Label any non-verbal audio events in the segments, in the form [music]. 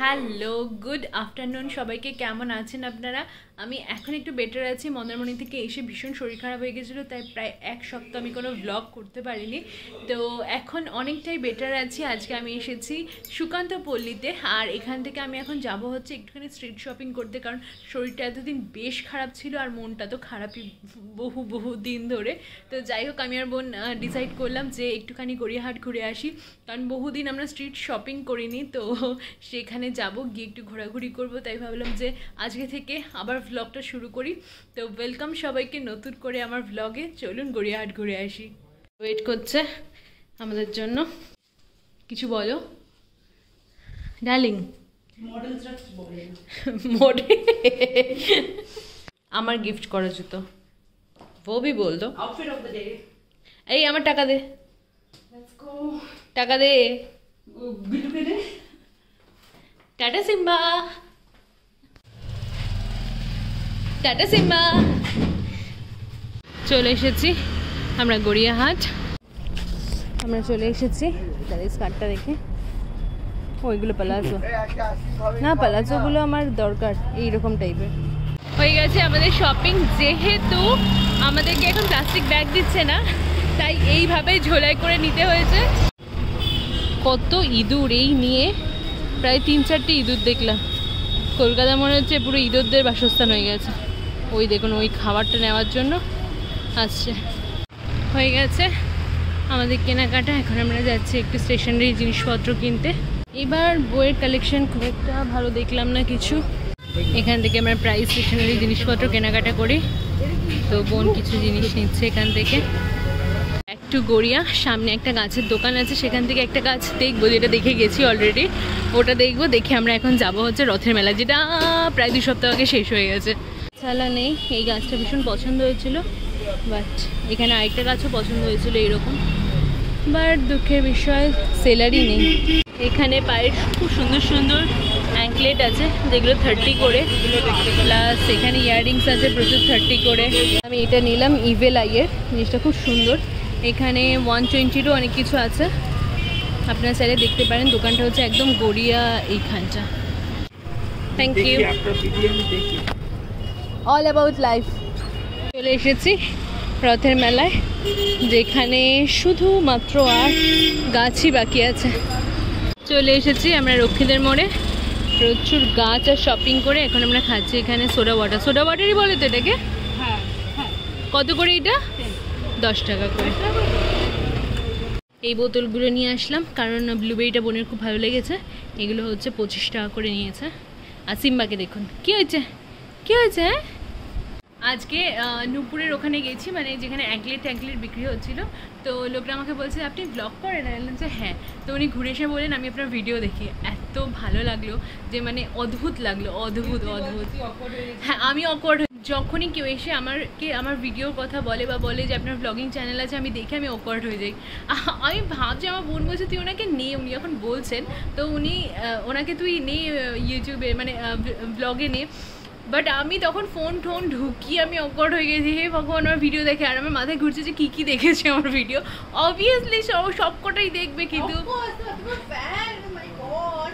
Hello, good afternoon. সবাইকে কেমন আছেন আপনারা? আমি এখন একটু বেটার আছি। মন্দারমণি থেকে এসে ভীষণ শরীর খারাপ হয়ে গেছিল, তাই প্রায় এক সপ্তাহ আমি কোনো ব্লগ করতে পারিনি। তো এখন অনেকটাই বেটার আছি। আজকে আমি এসেছি সুকান্ত পল্লীতে আর এখান থেকে আমি এখন যাব হচ্ছে একটুখানি স্ট্রিট শপিং করতে, কারণ শরীরটা এতদিন বেশ খারাপ ছিল আর মনটা তো খারাপই বহু বহু দিন ধরে। তো যাই হোক, আমি আর বোন ডিসাইড করলাম যে একটুখানি গড়িয়াহাট ঘুরে আসি। কারণ বহুদিন আমরা স্ট্রিট শপিং করিনি, তো সেখানে ওখানে যাব গিয়ে একটু ঘোরাঘুরি করব তাই ভাবলাম যে আজকে থেকে আবার ভ্লগটা শুরু করি। তো ওয়েলকাম সবাইকে নতুন করে আমার ভ্লগে চলুন গড়িয়াহাট ঘুরে আসি। ওয়েট করছে আমাদের জন্য। কিছু বলো। ডার্লিং আমার গিফট করা জুতো। ববি বলতো। এই আমার টাকা দে। টাকা দে। টাটা সিম্বা টাটা সিম্বা চলে এসেছি আমরা গড়িয়াহাট। আমরা চলে এসেছি। তাদের স্কার্টটা দেখে। ওইগুলো পালাজো না পালাজোগুলো আমার দরকার এইরকম টাইপের হয়ে গেছে আমাদের শপিং যেহেতু আমাদেরকে এখন প্লাস্টিক ব্যাগ দিচ্ছে না তাই এইভাবে ঝোলাই করে নিতে হয়েছে। কত ইঁদুর এই নিয়ে প্রায় তিন চারটে ইঁদুর দেখলাম। কলকাতা মনে হচ্ছে পুরো ইঁদুরদের বাসস্থান হয়ে গেছে। ওই দেখুন, ওই খাবারটা নেওয়ার জন্য আসছে। হয়ে গেছে আমাদের কেনাকাটা। এখন আমরা যাচ্ছি একটু স্টেশনারি জিনিসপত্র কিনতে। এবার বইয়ের কালেকশন খুব একটা ভালো দেখলাম না কিছু। এখান থেকে আমরা প্রায় স্টেশনারি জিনিসপত্র কেনাকাটা করি। তো বোন কিছু জিনিস নিচ্ছে এখান থেকে। একটু গড়িয়া, সামনে একটা গাছের দোকান আছে। সেখান থেকে একটা গাছ দেখব, যেটা দেখে গেছি অলরেডি ওটা দেখব, দেখে আমরা এখন যাব হচ্ছে রথের মেলা যেটা প্রায় দুই সপ্তাহ আগে শেষ হয়ে গেছে। ছালা নেই, এই গাছটা ভীষণ পছন্দ হয়েছিল বাট এখানে আরেকটা গাছও পছন্দ হয়েছিল এইরকম বাট দুঃখের বিষয় সেলারই নেই। এখানে পায়ের খুব সুন্দর সুন্দর অ্যাঙ্কলেট আছে, যেগুলো থার্টি করে। প্লাস এখানে ইয়াররিংস আছে, প্রচুর থার্টি করে। আমি এটা নিলাম ইভেল আইয়ের জিনিসটা খুব সুন্দর। এখানে ওয়ান টোয়েন্টিরও অনেক কিছু আছে। আপনারা চাইলে দেখতে পারেন দোকানটা হচ্ছে একদম গড়িয়া এইখানটা। Thank you all about life চলে এসেছি রথের মেলায় যেখানে শুধুমাত্র আর গাছই বাকি আছে। চলে এসেছি আমরা রক্ষীদের মোড়ে। প্রচুর গাছ আর শপিং করে এখন আমরা খাচ্ছি এখানে সোডা ওয়াটার সোডা ওয়াটারই বলে তো এটাকে? হ্যাঁ হ্যাঁ। কত করে এটা? দশ টাকা করে। এই বোতলগুলো নিয়ে আসলাম কারণ ব্লুবেরিটা বোনের খুব ভালো লেগেছে। এগুলো হচ্ছে পঁচিশ টাকা করে নিয়েছে। আর সিম্বাকে দেখুন কী হয়েছে? কী হয়েছে হ্যাঁ? আজকে নূপুরের ওখানে গেছি মানে যেখানে অ্যাঙ্কলেট ট্যাঙ্কলেট বিক্রি হচ্ছিল। তো লোকরা আমাকে বলছে আপনি ব্লগ করেন? বললাম যে হ্যাঁ। তো উনি ঘুরে এসে বললেন আমি আপনার ভিডিও দেখি। এত ভালো লাগল যে মানে অদ্ভুত লাগল অদ্ভুত অদ্ভুত। হ্যাঁ আমি অকওয়ার্ড যখনই কেউ এসে আমারকে আমার ভিডিওর কথা বলে বা বলে যে আপনার ব্লগিং চ্যানেল আছে আমি দেখে আমি অকওয়ার্ড হয়ে যাই। আমি ভাবছি আমার বোন বলছে তুই ওনাকে নে। উনি যখন বলছেন তো উনি ওনাকে তুই নে ইউটিউবে মানে ব্লগে নে। বাট আমি তখন ফোন টোন ঢুকিয়ে আমি অকওয়ার্ড হয়ে গেছি। হে ভগবান আমার ভিডিও দেখে। আর আমার মাথায় ঘুরছে যে কী কী দেখেছে আমার ভিডিও অবভিয়াসলি সব সবকটাই দেখবে কিন্তু. Oh.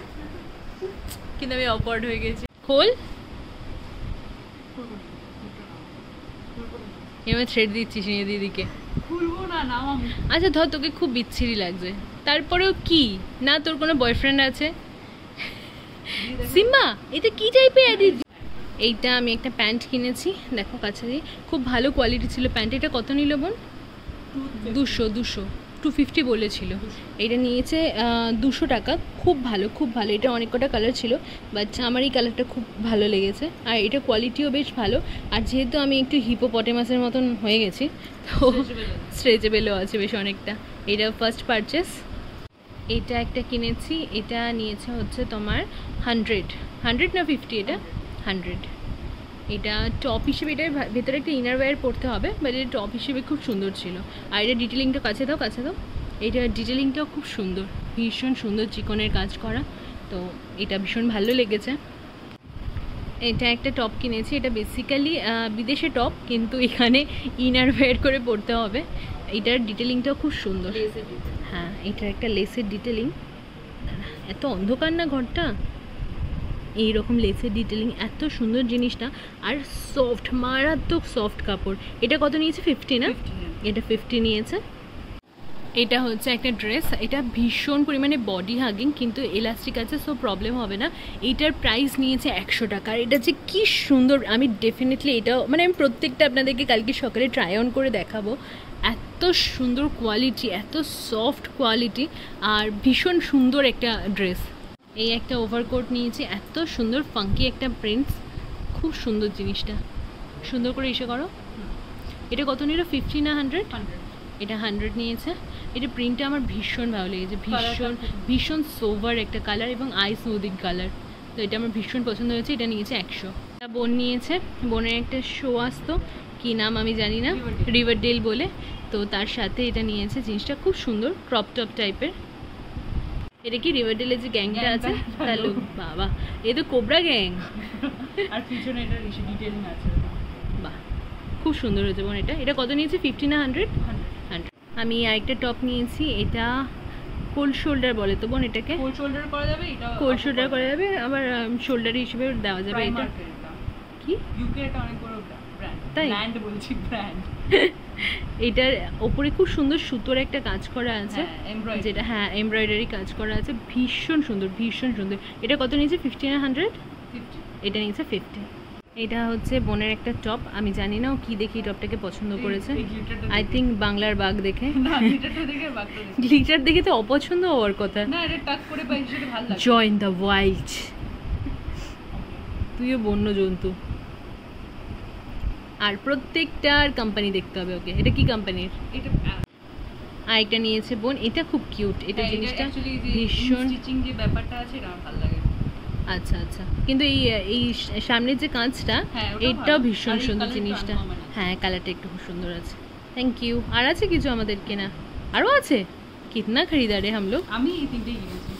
কিন্তু আমি অকওয়ার্ড হয়ে গেছি। খোল। এবার ছেড়ে দিচ্ছিস নিয়ে দিদিকে? খুলবো না না আচ্ছা ধর তোকে খুব বিচ্ছিরি লাগছে। তারপরেও কি? না তোর কোনো বয়ফ্রেন্ড আছে? সিম্মা এটা কি টাইপের এইটা আমি একটা প্যান্ট কিনেছি দেখো কাছে দিয়ে খুব ভালো কোয়ালিটি ছিল প্যান্ট। এটা কত নিল বোন? দুশো দুশো। টু ফিফটি বলেছিল। এটা নিয়েছে দুশো টাকা। খুব ভালো খুব ভালো। এটা অনেক কটা কালার ছিল বাট আমার এই কালারটা খুব ভালো লেগেছে। আর এটা কোয়ালিটিও বেশ ভালো। আর যেহেতু আমি একটু হিপো হিপোপটেমাসের মতন হয়ে গেছি, তো স্ট্রেচেবেলও আছে বেশ অনেকটা। এটা ফার্স্ট পারচেস এটা একটা কিনেছি। এটা নিয়েছে হচ্ছে তোমার হান্ড্রেড হান্ড্রেড না ফিফটি এটা? হান্ড্রেড এটা টপ হিসেবে এটার ভেতরে একটা ইনার ওয়্যার পড়তে হবে বাট এটা টপ হিসেবে খুব সুন্দর ছিল। আর এটা ডিটেলিংটা কাছে দাও কাছে দাও। এটা ডিটেলিংটাও খুব সুন্দর ভীষণ সুন্দর চিকনের কাজ করা তো এটা ভীষণ ভালো লেগেছে। এটা একটা টপ কিনেছি এটা বেসিক্যালি বিদেশে টপ কিন্তু এখানে ইনার ওয়্যার করে পড়তে হবে। এটার ডিটেলিংটাও খুব সুন্দর। হ্যাঁ এটার একটা লেসের ডিটেলিং এত অন্ধকার না ঘরটা? এই রকম লেসের ডিটেলিং এত সুন্দর জিনিসটা। আর সফট মারাত্মক সফট কাপড়। এটা কত নিয়েছে? ফিফটি না? এটা ফিফটি নিয়েছে। এটা হচ্ছে একটা ড্রেস এটা ভীষণ পরিমাণে বডি হাগিং কিন্তু এলাস্টিক আছে সো প্রবলেম হবে না। এটার প্রাইস নিয়েছে একশো টাকা। এটা যে কি সুন্দর আমি ডেফিনেটলি এটা মানে আমি প্রত্যেকটা আপনাদেরকে কালকে সকালে ট্রাই অন করে দেখাবো। এত সুন্দর কোয়ালিটি এত সফট কোয়ালিটি আর ভীষণ সুন্দর একটা ড্রেস এই একটা ওভারকোট নিয়েছি এত সুন্দর ফাঙ্কি একটা প্রিন্টস খুব সুন্দর জিনিসটা। সুন্দর করে ইসে করো। এটা কত নিল? ফিফটি না হান্ড্রেড এটা হান্ড্রেড নিয়েছে। এটা প্রিন্টটা আমার ভীষণ ভালো লেগেছে ভীষণ ভীষণ সোভার একটা কালার এবং আই স্মুদিং কালার তো এটা আমার ভীষণ পছন্দ হয়েছে এটা নিয়েছে একশো। এটা বোন নিয়েছে বোনের একটা শো আসতো কি নাম আমি জানি না রিভারডেল বলে। তো তার সাথে এটা নিয়েছে জিনিসটা খুব সুন্দর ক্রপ টপ টাইপের এটা কি রিভারডেলের যে গ্যাংটা আছে? তাহলে [laughs] বাবা। এ তো কোবরা গ্যাং আর পিছনে এটা ডিটেইলিং আছে। বাহ খুব সুন্দর হয়েছে বোন এটা। এটা কত নিয়েছে? ফিফটি না হান্ড্রেড হান্ড্রেড আমি আরেকটা টপ নিয়েছি এটা কোল্ড শোল্ডার বলে তো বোন এটাকে। ফুল শোল্ডার করা যাবে? এটা কোল্ড শোল্ডার করা যাবে আবার শোল্ডার হিসেবে দেওয়া যাবে এটা। কি? ইউকে এটা অনেক বড় ব্র্যান্ড তাই? ব্র্যান্ড বলছি ব্র্যান্ড [laughs] এটার ওপরে খুব সুন্দর সুতোর একটা কাজ করা আছে। হ্যাঁ, যেটা হ্যাঁ এমব্রয়ডারি কাজ করা আছে। ভীষণ সুন্দর ভীষণ সুন্দর। এটা কত নিয়েছে? ফিফটি হান্ড্রেড এটা নিয়েছে ফিফটি এটা হচ্ছে বোনের একটা টপ। আমি জানি না ও কি দেখে এই টপটাকে পছন্দ করেছে। আই। থিঙ্ক বাংলার বাঘ দেখে। গ্লিটার দেখে তো অপছন্দ হওয়ার কথা। জয়েন দ্য ওয়াইল্ড তুইও বন্য জন্তু। আর প্রত্যেকটার কোম্পানি দেখতে হবে ওকে এটা কি কোম্পানির এটা আর একটা নিয়েছে বোন এটা খুব কিউট এটা হ্যাঁ, জিনিসটা ভীষণ স্টিচিং যে ব্যাপারটা আছে এটা ভালো লাগে। আচ্ছা আচ্ছা। কিন্তু এই এই সামনের যে কাঁচটা হ্যাঁ, এটাও ভীষণ সুন্দর জিনিসটা। হ্যাঁ কালারটা একটু খুব সুন্দর আছে। থ্যাংক ইউ আর আছে কিছু আমাদের কেনা? আরও আছে? কিতনা খরিদারে হাম লোক? আমি এই তিনটেই কিনেছি।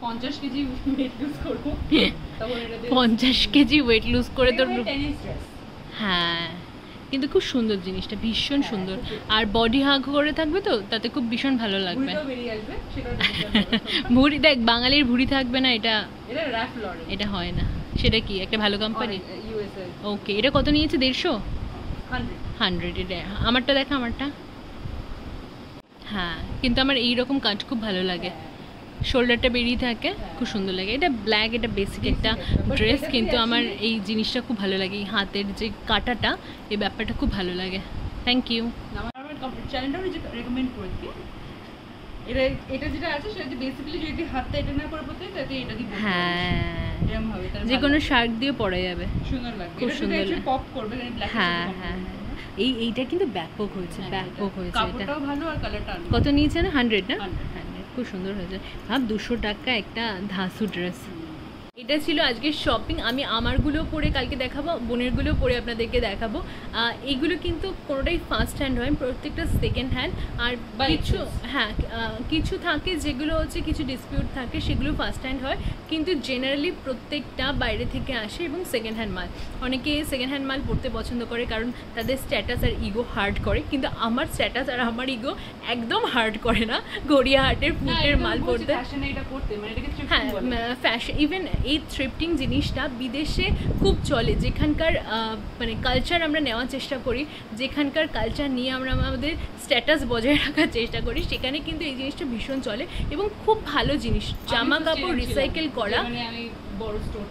পঞ্চাশ কেজি ওয়েট লুজ করব। [laughs] এটা পঞ্চাশ কেজি ওয়েট লুজ করে তোর এটা। হ্যাঁ। কিন্তু খুব সুন্দর জিনিসটা ভীষণ হ্যাঁ, সুন্দর। আর বডি হাগ করে থাকবে তো তাতে খুব ভীষণ ভালো লাগবে। [laughs] ভুড়ি দেখ বাঙালির ভুড়ি থাকবে না এটা এটা এটা হয় না। সেটা কি একটা ভালো কোম্পানি ওকে এটা কত নিয়েছে দেড়শো? হান্ড্রেড এটা আমারটা দেখা আমারটা। হ্যাঁ কিন্তু আমার এই রকম কাজ খুব ভালো লাগে। শোল্ডারটা বেরিয়ে থাকে খুব সুন্দর লাগে। এটা ব্ল্যাক এটা বেসিক একটা ড্রেস কিন্তু আমার এই জিনিসটা খুব ভালো লাগে এই হাতের যে কাটাটা এই ব্যাপারটা খুব ভালো লাগে। থ্যাংক ইউ আমার আমার রেকমেন্ড করেছি। এটা এটা যেটা আছে সেটা বেসিক্যালি যদি হাতটা এটা না করে পড়তে তাতে এটা দিয়ে হ্যাঁ। যে কোনো শার্ট দিয়ে পরা যাবে। সুন্দর লাগবে। খুব সুন্দর সুন্দর পপ করবে হ্যাঁ হ্যাঁ। এই এইটা কিন্তু ব্যাপক হয়েছে ব্যাপক হয়েছে এটা। কত নিয়েছে না? হান্ড্রেড না? 100 হান্ড্রেড খুব সুন্দর হয়েছে। ভাব দুশো টাকা একটা ধাসু ড্রেস এটা ছিল আজকের শপিং আমি আমারগুলো পরে কালকে দেখাবো বোনেরগুলো পরে আপনাদেরকে দেখাবো। এগুলো কিন্তু কোনোটাই ফার্স্ট হ্যান্ড হয় প্রত্যেকটা সেকেন্ড হ্যান্ড আর কিছু হ্যাঁ কিছু থাকে যেগুলো হচ্ছে কিছু ডিসপিউট থাকে সেগুলো ফার্স্ট হ্যান্ড হয়। কিন্তু জেনারেলি প্রত্যেকটা বাইরে থেকে আসে এবং সেকেন্ড হ্যান্ড মাল। অনেকে সেকেন্ড হ্যান্ড মাল পড়তে পছন্দ করে কারণ তাদের স্ট্যাটাস আর ইগো হার্ড করে। কিন্তু আমার স্ট্যাটাস আর আমার ইগো একদম হার্ড করে না। গড়িয়াহাটের ফুটের মাল পড়তে। মানে হ্যাঁ ফ্যাশন ইভেন এই থ্রিফটিং জিনিসটা বিদেশে খুব চলে। যেখানকার মানে কালচার আমরা নেওয়ার চেষ্টা করি যেখানকার কালচার নিয়ে আমরা আমাদের স্ট্যাটাস বজায় রাখার চেষ্টা করি সেখানে কিন্তু এই জিনিসটা ভীষণ চলে এবং খুব ভালো জিনিস। জামা কাপড় রিসাইকেল করা। মানে আমি বড় স্টোর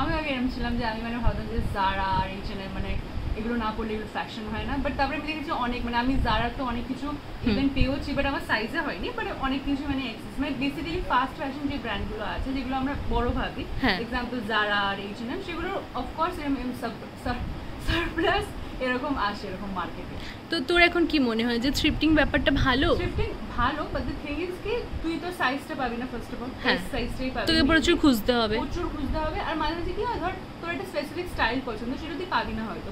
আমি আগে এরম ছিলাম যে আমি মানে ভাবতাম যে জারা আর এই মানে এগুলো না পড়লে এগুলো ফ্যাশন হয় না। বাট তারপরে আমি দেখেছি অনেক মানে আমি যারা তো অনেক কিছু ইভেন পেয়েওছি বাট আমার সাইজে হয়নি বাট অনেক কিছু মানে এক্সেস মানে বেসিক্যালি ফাস্ট ফ্যাশন যে ব্র্যান্ডগুলো আছে যেগুলো আমরা বড় ভাবি হ্যাঁ। এক্সাম্পল জারা আর এইচএনএম সেগুলো অফকোর্স সারপ্লাস এরকম আসে এরকম মার্কেটে তো তোর এখন কি মনে হয় যে থ্রিফটিং ব্যাপারটা ভালো? থ্রিফটিং ভালো বাট দ্য থিং ইজ কি তুই তো সাইজটা পাবি না ফার্স্ট অফ অল। সাইজটাই পাবি তোকে প্রচুর খুঁজতে হবে। প্রচুর খুঁজতে হবে। আর মাঝে মাঝে কি হয় ধর তোর একটা স্পেসিফিক স্টাইল পছন্দ সেটা তুই পাবি না হয়তো।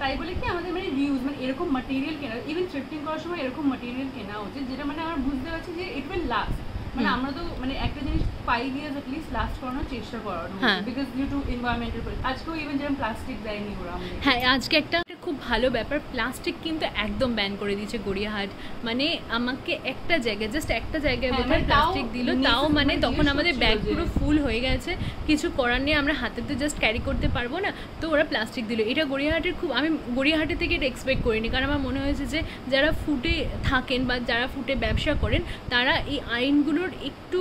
তাই বলে কি আমাদের মানে রিউজ মানে এরকম মাটেরিয়াল কেনা ইভেন থ্রিফটিং করার সময় এরকম মাটেরিয়াল কেনা উচিত যেটা মানে আমরা বুঝতে পারছি যে ইট উইল লাস্ট মানে আমরা তো মানে একটা জিনিস ফাইভ ইয়ার্স অ্যাটলিস্ট লাস্ট করানোর চেষ্টা করানো হ্যাঁ। বিকজ ডিউ টু এনভায়রনমেন্টাল আজকেও ইভেন যেরকম প্লাস্টিক দেয়নি ওরা হ্যাঁ আজকে একটা খুব ভালো ব্যাপার প্লাস্টিক কিন্তু একদম ব্যান করে দিয়েছে গড়িয়াহাট। মানে আমাকে একটা জায়গায় জাস্ট একটা জায়গায় হ্যাঁ, বোধহয় মানে প্লাস্টিক দিল তাও মানে মানে তখন আমাদের ব্যাগ পুরো ফুল হয়ে গেছে। কিছু করার নেই আমরা হাতে তো জাস্ট ক্যারি করতে পারব না তো ওরা প্লাস্টিক দিল। এটা গড়িয়াহাটের খুব আমি গড়িয়াহাটের থেকে এটা এক্সপেক্ট করিনি কারণ আমার মনে হয়েছে যে যারা ফুটে থাকেন বা যারা ফুটে ব্যবসা করেন তারা এই আইনগুলোর একটু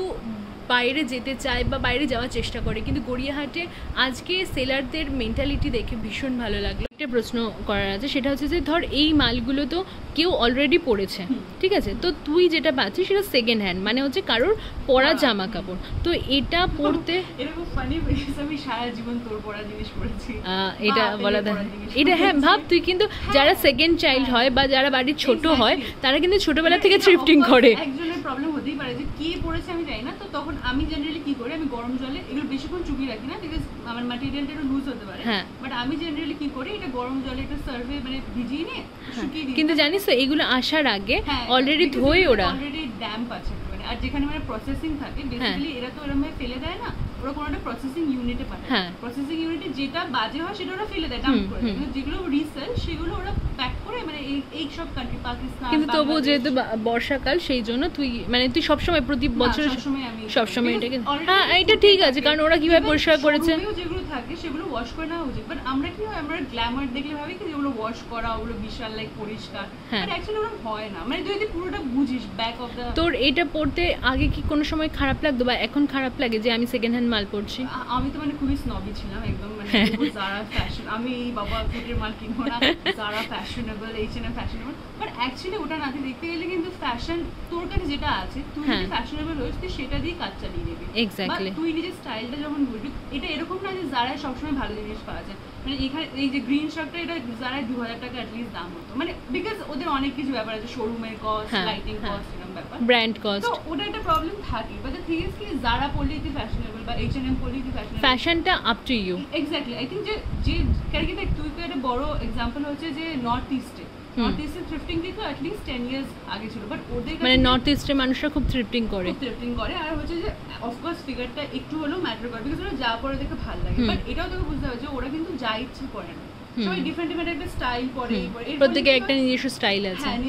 বাইরে যেতে চায় বা বাইরে যাওয়ার চেষ্টা করে। কিন্তু গড়িয়াহাটে আজকে সেলারদের মেন্টালিটি দেখে ভীষণ ভালো লাগল। একটা প্রশ্ন করার আছে সেটা হচ্ছে যে ধর এই মালগুলো তো কেউ অলরেডি পরেছে ঠিক আছে? তো তুই যেটা পাচ্ছিস সেটা সেকেন্ড হ্যান্ড মানে হচ্ছে কারোর পরা জামা কাপড় তো এটা ফানি আমি সারা জীবন তোর পড়া জিনিস পড়েছি এটা বলা পরা এটা হ্যাঁ ভাব তুই কিন্তু যারা সেকেন্ড চাইল্ড হয়। বা যারা বাড়ির ছোট হয় তারা কিন্তু ছোটবেলা থেকে থ্রিফটিং করে। একজনের প্রবলেম হতেই পারে যে কি পড়েছে আমি জানি না তো তখন আমি জেনারেলি কি করি আমি গরম জলে এগুলো বেশিক্ষণ চুকিয়ে রাখি না বিকজ আমার ম্যাটেরিয়ালটা একটু লুজ হতে পারে। হ্যাঁ। বাট আমি জেনারেলি কি করি এটা গরম জলে একটু সার্ভে মানে ভিজিয়ে নিয়ে শুকিয়ে দিই। কিন্তু জানিস তো এগুলো আসার আগে হ্যাঁ, অলরেডি ধোয় ওরা। অলরেডি ড্যাম্প আছে মানে। আর যেখানে মানে প্রসেসিং থাকে বেসিক্যালি এরা তো এরকম ফেলে দেয় না ওরা কোনো একটা প্রসেসিং ইউনিটে পাঠায়। হ্যাঁ। প্রসেসিং ইউনিটে যেটা বাজে হয় সেটা ওরা ফেলে দেয় ডাম্প করে কিন্তু যেগুলো রিসেল সেগুলো ওরা প্যাক করে মানে এই এই সব কান্ট্রি পাকিস্তান কিন্তু তবুও যেহেতু বর্ষাকাল সেই জন্য তুই মানে তুই সবসময় প্রতি বছর সবসময় এটাকে হ্যাঁ এটা ঠিক আছে কারণ ওরা কীভাবে পরিষ্কার করেছে যেগুলো থাকে সেগুলো ওয়াশ করে নেওয়া উচিত। বাট আমরা কি হয় আমরা গ্ল্যামার দেখলে ভাবি কি যেগুলো ওয়াশ করা ওগুলো বিশাল লাইক পরিষ্কার। হ্যাঁ। বাট অ্যাকচুয়ালি ওরকম হয় না। মানে তুই যদি পুরোটা বুঝিস ব্যাক অফ দ্য তোর এটা পড়তে আগে কি কোনো সময় খারাপ লাগতো বা এখন খারাপ লাগে যে আমি সেকেন্ড হ্যান্ড মাল পড়ছি? আমি তো মানে খুবই স্নবি ছিলাম একদম মানে হ্যাঁ। যারা ফ্যাশন আমি এই বাবা ফুটের মাল কিনবো না [laughs] যারা fashionable H N M fashionable but actually ওটা না দেখতে গেলে কিন্তু ফ্যাশন তোর কাছে যেটা আছে তুই হ্যাঁ। যদি ফ্যাশনেবল হইস তুই সেটা দিয়ে কাজ চালিয়ে যাবি Exactly. বা তুই নিজের স্টাইলটা যখন বুঝবি এটা এরকম না যে যারায় সবসময় ভালো জিনিস পাওয়া যায়। মানে এখানে এই যে গ্রিন শার্টটা এটা যারায় দু হাজার টাকা অ্যাটলিস্ট দাম হতো। মানে বিকজ ওদের অনেক কিছু ব্যাপার আছে শোরুমের কস্ট লাইটিং। কস্ট এরকম ব্যাপার। ব্র্যান্ড কস্ট তো ওটা একটা প্রবলেম থাকে বাট দ্য থিং ইজ কি যারা পড়লেই তুই ফ্যাশনেবল বা এইচ এন এম পড়লেই তুই fashionable ফ্যাশনটা up to you exactly I think যে যে কারণ কি দেখ তুই তো একটা বড় এক্সাম্পল হচ্ছে যে নর্থ ইস্টে নর্থ ইস্টে থ্রিফটিং কিন্তু অ্যাটলিস্ট টেন ইয়ার্স আগে ছিল বাট ওদের মানে নর্থ ইস্টের মানুষরা খুব থ্রিফটিং করে। থ্রিফটিং করে আর হচ্ছে যে অফকোর্স ফিগারটা একটু হলেও ম্যাটার করে বিকজ ওরা যা পরে দেখে ভালো লাগে। বাট এটাও তোকে বুঝতে হবে যে ওরা কিন্তু যা ইচ্ছে করে না। সবাই ডিফারেন্ট ডিফারেন্ট একটা স্টাইল পরে এই এর ফলে একটা? নিজস্ব স্টাইল আছে। হ্যাঁ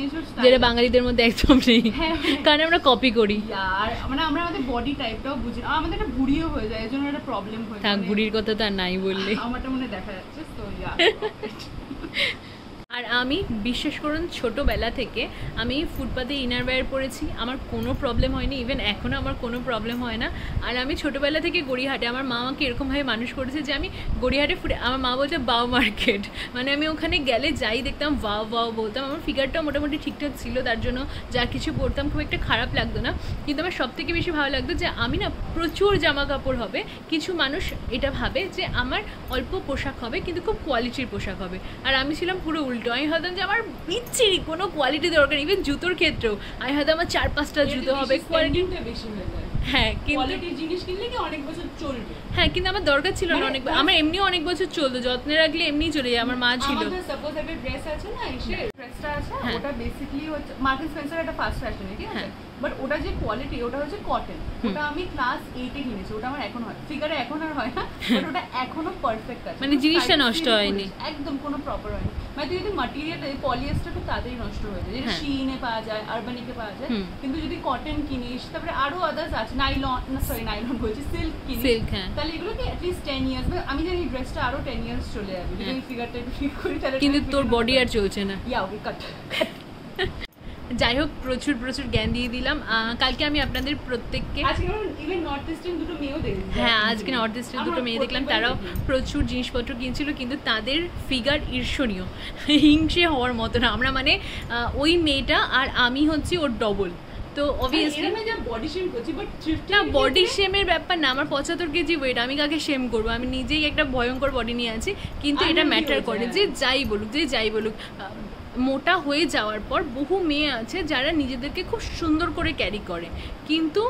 যেটা বাঙালিদের মধ্যে একদম নেই। হ্যাঁ, হ্যাঁ। কারণ আমরা কপি করি। আর মানে আমরা আমাদের বডি টাইপটাও বুঝি আমাদের একটা ভুড়িও হয়ে যায় এর জন্য একটা প্রবলেম হয়ে যায়। বুড়ির কথা তো আর নাই বললে। আমারটা মনে দেখা যাচ্ছে তো ইয়া [laughs] আর আমি, বিশ্বাস করুন, ছোটোবেলা থেকে আমি ফুটপাতে ইনার ওয়্যার পরেছি। আমার কোনো প্রবলেম হয়নি ইভেন এখনও আমার কোনো প্রবলেম হয় না। আর আমি ছোটোবেলা থেকে গড়িয়াহাটে, আমার মা আমাকে এরকমভাবে মানুষ করেছে যে আমি গড়িয়াহাটে ফুটে, আমার মা বলছে, বাও মার্কেট। মানে আমি ওখানে গেলে যাই দেখতাম ওয়াও ওয়াও বলতাম। আমার ফিগারটাও মোটামুটি ঠিকঠাক ছিল, তার জন্য যা কিছু পরতাম খুব একটা খারাপ লাগতো না। কিন্তু আমার সব থেকে বেশি ভালো লাগতো যে আমি না প্রচুর জামা কাপড় হবে। কিছু মানুষ এটা ভাবে যে আমার অল্প পোশাক হবে, কিন্তু খুব কোয়ালিটির পোশাক হবে। আর আমি ছিলাম পুরো উল্টো। আমি হয়তো যে আমার বিচ্ছিরি কোনো কোয়ালিটি দরকার ইভেন জুতোর ক্ষেত্রেও। আমি হয়তো আমার চার পাঁচটা জুতো হবে কোয়ালিটি বেশি হয়ে যায়। হ্যাঁ কিন্তু জিনিস কিনলে কি অনেক বছর চলবে? হ্যাঁ কিন্তু আমার দরকার ছিল না মানে অনেক আমার এমনি অনেক বছর চলতো যত্নে রাখলে এমনি চলে যায় আমার মা ছিল। সাপোজ একটা ড্রেস আছে না এসে ড্রেসটা আছে হ্যাঁ। ওটা বেসিক্যালি হচ্ছে মার্কেট স্পেন্সার একটা ফাস্ট ফ্যাশন ঠিক আছে? হ্যাঁ। বাট ওটা যে কোয়ালিটি ওটা হচ্ছে কটন ওটা আমি ক্লাস এইটে কিনেছি ওটা আমার এখন হয় ফিগারে এখন আর হয় না [laughs] বাট ওটা এখনও পারফেক্ট আছে। মানে জিনিসটা নষ্ট হয়নি। একদম কোনো প্রপার হয়নি। মানে তুই যদি মাটেরিয়াল পলিয়েস্টার খুব তাড়াতাড়ি নষ্ট হয়ে যায় যেটা হ্যাঁ। শিনে পাওয়া যায় আরবানিকে পাওয়া যায় কিন্তু যদি কটন কিনিস তারপরে আরও আদার্স আছে নাইলন না সরি নাইলন বলছি সিল্ক কিনিস হ্যাঁ। তাহলে এগুলো কি অ্যাটলিস্ট টেন ইয়ার্স আমি জানি ড্রেসটা আরও টেন ইয়ার্স চলে যাবে। যদি হ্যাঁ। ফিগারটা একটু ঠিক করি তাহলে কিন্তু তোর বডি আর চলছে না। ইয়া ওকে কাট যাই হোক প্রচুর প্রচুর জ্ঞান দিয়ে দিলাম। কালকে আমি আপনাদের প্রত্যেককে হ্যাঁ আজকে নর্থ ইস্টের দুটো মেয়ে দেখলাম। তারাও প্রচুর জিনিসপত্র কিনছিল কিন্তু তাদের ফিগার ঈর্ষণীয়। হিংসে হওয়ার মতো না। আমরা মানে ওই মেয়েটা আর আমি হচ্ছি ওর ডবল তো অবভিয়াসলি না বডি শেমের ব্যাপার না। আমার পঁচাত্তর কেজি ওয়েট আমি কাকে শেম করব? আমি নিজেই একটা ভয়ঙ্কর বডি নিয়ে আছি। কিন্তু এটা ম্যাটার করে হ্যাঁ। যে যাই বলুক যে যাই বলুক মোটা হয়ে যাওয়ার পর বহু মেয়ে আছে যারা নিজেদেরকে খুব সুন্দর করে ক্যারি করে। কিন্তু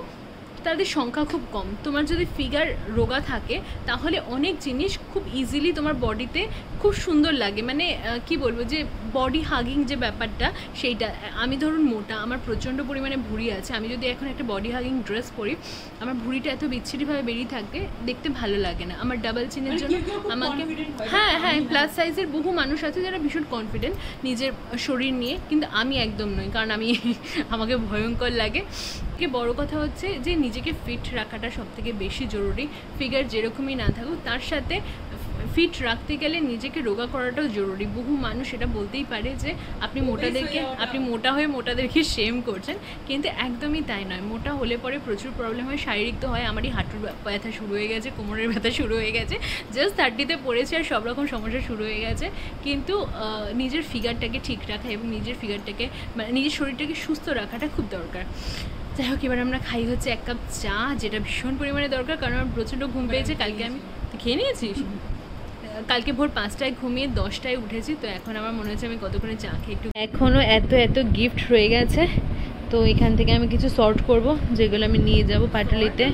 তাদের সংখ্যা খুব কম। তোমার যদি ফিগার রোগা থাকে তাহলে অনেক জিনিস খুব ইজিলি তোমার বডিতে খুব সুন্দর লাগে। মানে কি বলব যে বডি হাগিং যে ব্যাপারটা সেইটা আমি ধরুন মোটা আমার প্রচণ্ড পরিমাণে ভুঁড়ি আছে আমি যদি এখন একটা বডি হাগিং ড্রেস পরি আমার ভুঁড়িটা এত বিচ্ছিরিভাবে বেরিয়ে থাকবে দেখতে ভালো লাগে না। আমার ডাবল চিনের জন্য আমাকে হ্যাঁ হ্যাঁ প্লাস সাইজের বহু মানুষ আছে যারা ভীষণ কনফিডেন্ট নিজের শরীর নিয়ে কিন্তু আমি একদম নই কারণ আমি [laughs] আমাকে ভয়ঙ্কর লাগে। থেকে বড় কথা হচ্ছে যে নিজেকে ফিট রাখাটা সব থেকে বেশি জরুরি। ফিগার যেরকমই না থাকুক তার সাথে ফিট রাখতে গেলে নিজেকে রোগা করাটাও জরুরি। বহু মানুষ এটা বলতেই পারে যে আপনি মোটাদেরকে আপনি মোটা হয়ে মোটাদেরকে সেম করছেন। কিন্তু একদমই তাই নয়। মোটা হলে পরে প্রচুর প্রবলেম হয় শারীরিক তো হয়। আমারই হাঁটুর ব্যথা শুরু হয়ে গেছে কোমরের ব্যথা শুরু হয়ে গেছে। জাস্ট থার্টিতে পড়েছে আর সব রকম সমস্যা শুরু হয়ে গেছে। কিন্তু নিজের ফিগারটাকে ঠিক রাখা এবং নিজের ফিগারটাকে মানে নিজের শরীরটাকে সুস্থ রাখাটা খুব দরকার। যাই হোক এবার আমরা খাই হচ্ছে এক কাপ চা যেটা ভীষণ পরিমাণে দরকার কারণ আমার প্রচণ্ড ঘুম পেয়েছে। কালকে আমি খেয়ে নিয়েছিস? কালকে ভোর পাঁচটায় ঘুমিয়ে দশটায় উঠেছি তো এখন আমার মনে হচ্ছে আমি কতক্ষণে চা খেয়ে একটু এখনও এত এত গিফট রয়ে গেছে তো এখান থেকে আমি কিছু সর্ট করব যেগুলো আমি নিয়ে যাব পাটুলিতে।